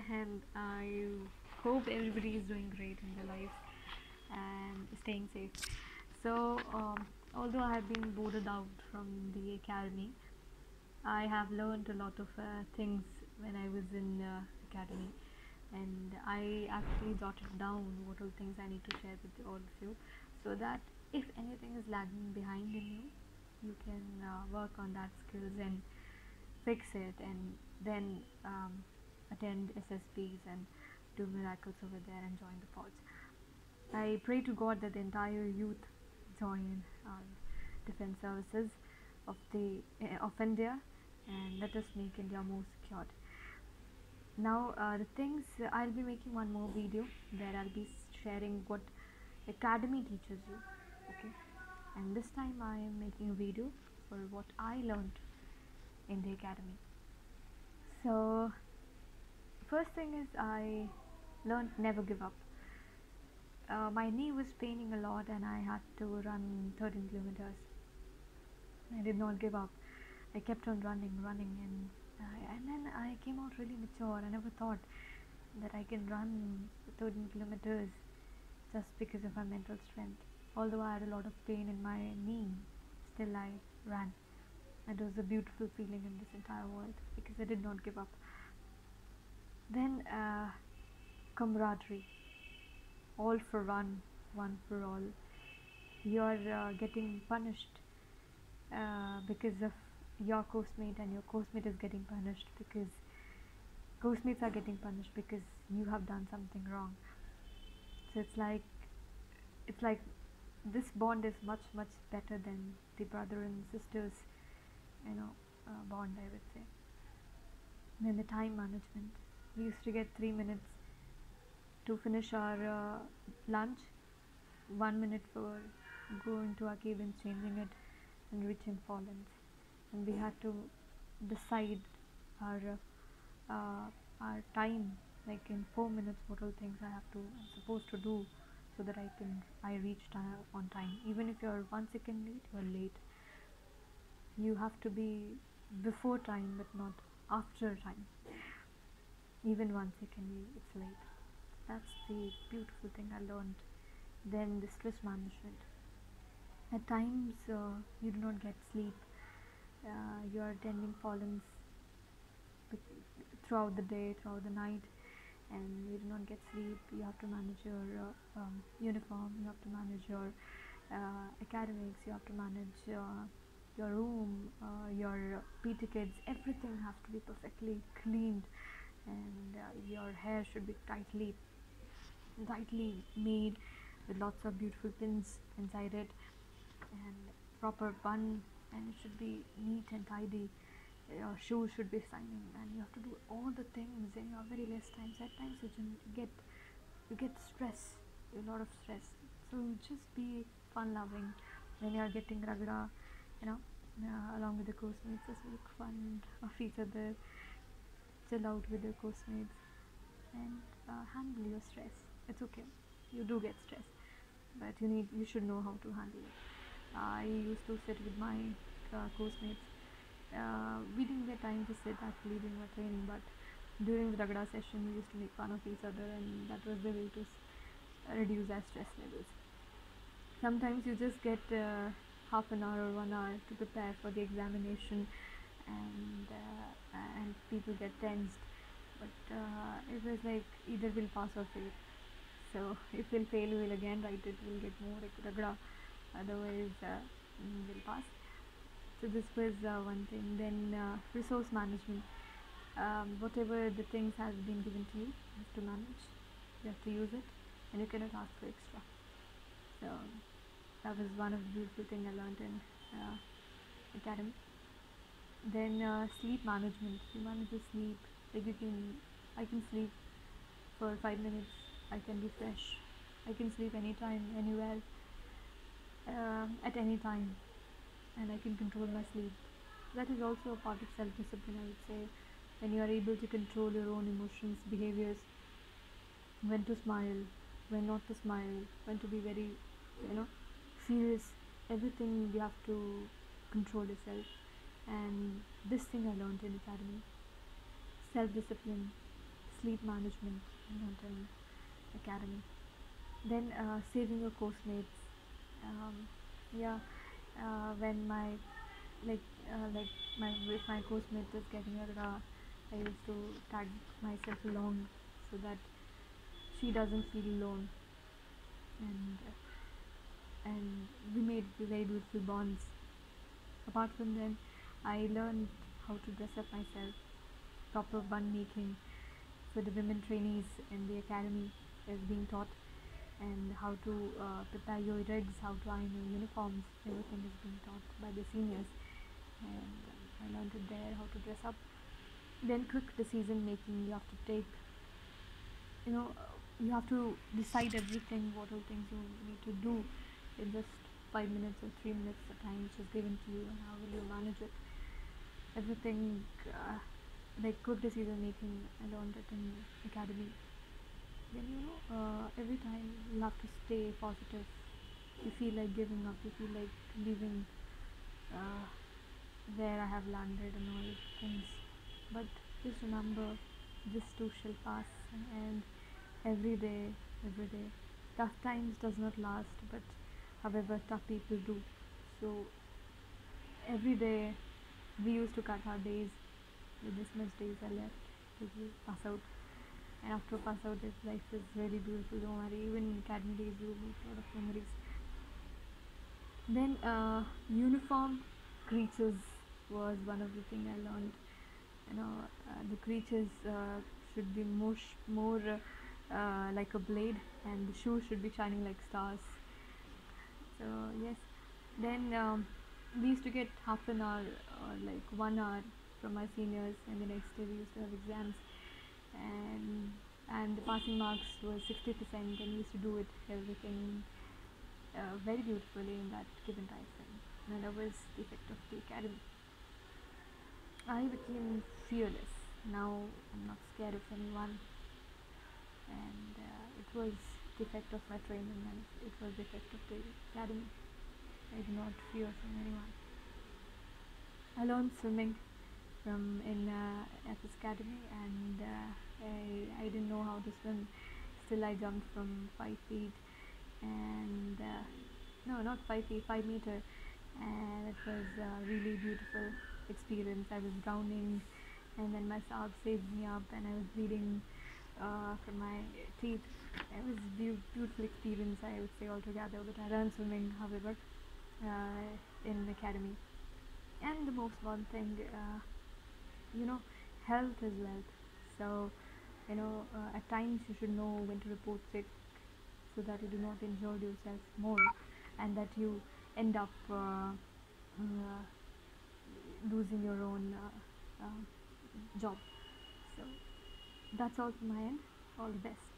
Hind. I hope everybody is doing great in their life and staying safe. So, um, although I have been boarded out from the academy, I have learned a lot of uh, things when I was in uh, academy, and I actually jotted down what all things I need to share with all of you, so that if anything is lagging behind in you, you can uh, work on that skills and fix it, and then um, attend SSBs and do miracles over there and join the pods. I pray to God that the entire youth join our defense services of the uh, of India and let us make India more secured. Now uh, the things I'll be making one more video where I'll be sharing what academy teaches you. Okay, and this time I am making a video for what I learned in the academy. So first thing is I learned never give up. Uh, my knee was paining a lot and I had to run 13 kilometers. I did not give up. I kept on running, running, and uh, and then I came out really mature. I never thought that I can run 13 kilometers just because of my mental strength. Although I had a lot of pain in my knee, still I ran. It was a beautiful feeling in this entire world because I did not give up. Then uh, camaraderie, all for one, one for all. You're uh, getting punished uh, because of your coursemate, and your coursemate is getting punished because course-mates are getting punished because you have done something wrong. So it's like it's like this bond is much much better than the brother and sisters, you know, uh, bond. I would say. Then the time management. We used to get three minutes to finish our uh, lunch, one minute for going to our cabins, changing it, and reaching Fallens. And we had to decide our uh, uh, our time, like in four minutes, what all things I have to I'm supposed to do, so that I can I reach time on time. Even if you're one second late, you're late. You have to be before time, but not after time. Even one second, it's late that's the beautiful thing I learned. Then the stress management. At times uh, you do not get sleep. Uh, you are attending fallens throughout the day, throughout the night, and you do not get sleep. You have to manage your uh, um, uniform. You have to manage your uh, academics. You have to manage uh, your room, uh, your PT kids. Everything has to be perfectly cleaned, and uh, your hair should be tightly tightly made with lots of beautiful pins inside it and proper bun and it should be neat and tidy. Your shoes should be shining and you have to do all the things in your very less times at times you get you get stress a lot of stress. So just be fun loving when you're getting ragda you know uh, along with the course-mates just make fun of each other chill out with your course-mates and uh, handle your stress. It's okay. You do get stress but you need you should know how to handle it. I used to sit with my uh, course-mates uh, we didn't get time to sit actually during our training but during the ragda session we used to make fun of each other and that was the way to reduce our stress levels. Sometimes you just get uh, half an hour or one hour to prepare for the examination and uh, and people get tensed. But uh, it was like either we'll pass or fail. So if we'll fail we'll again write it. We'll get more ragda. Otherwise uh, mm, we'll pass. So this was uh, one thing. Then uh, resource management. Um, whatever the things has been given to you you have to manage. You have to use it. And you cannot ask for extra. So that was one of the beautiful thing I learned in uh, academy then uh, sleep management. You manage your sleep like you can I can sleep for five minutes. I can be fresh. I can sleep anytime anywhere um, at any time. And I can control my sleep. That is also a part of self-discipline I would say. When you are able to control your own emotions behaviors when to smile when not to smile when to be very you know serious everything you have to control yourself and this thing I learned in academy self discipline sleep management in academy. Then uh, saving your course mates. Um, yeah, uh, when my like uh, like my if my course mate is getting a I used to tag myself along so that she doesn't feel alone and and we made very beautiful bonds. Apart from them, I learned how to dress up myself, proper bun making. For the women trainees in the academy is being taught, and how to uh, prepare your rigs, how to iron your uniforms, everything is being taught by the seniors, and I learned it there how to dress up. Then quick decision making, you have to take, you know, you have to decide everything, what all things you need to do in just five minutes or three minutes the time which is given to you and how will you manage it everything uh, like good decision making I learned it in academy then you know uh, every time you have to stay positive. You feel like giving up. You feel like leaving uh, where I have landed and all things. But just remember this too shall pass and every day every day. Tough times does not last but however tough people do. So every day we used to cut our days. This much days are left to pass out. And after pass out if life is very beautiful. Don't worry. Even academy days you make a lot of memories. Then uh, uniform creatures was one of the thing I learned. You know uh, the creatures uh, should be more more uh, like a blade and the shoes should be shining like stars. So yes. Then um, we used to get half an hour or like one hour from our seniors and the next day we used to have exams. And and the passing marks was 60% and we used to do it everything uh, very beautifully in that given time frame. And that was the effect of the academy. I became fearless. Now I'm not scared of anyone. And uh, it was the effect of my training and it was the effect of the academy. I do not fear from anyone. I learned swimming from in uh, at academy and uh, I, I didn't know how to swim. Still I jumped from five feet and uh, no not five feet five meter and it was a really beautiful experience. I was drowning and then my sock saved me up and I was bleeding uh, from my teeth. It was a beau- beautiful experience, I would say altogether. But I learned swimming, however, in academy. And the most one thing, uh, you know, health is wealth. So, you know, uh, at times you should know when to report sick, so that you do not injure yourself more, and that you end up uh, uh, losing your own uh, uh, job. So that's all from my end. All the best.